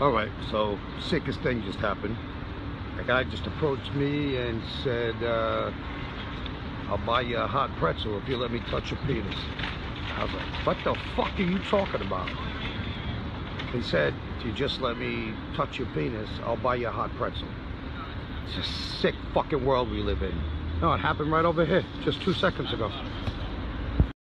All right, so sickest thing just happened. A guy just approached me and said, uh, I'll buy you a hot pretzel if you let me touch your penis. I was like, what the fuck are you talking about? He said, if you just let me touch your penis, I'll buy you a hot pretzel. It's a sick fucking world we live in. No, it happened right over here, just two seconds ago.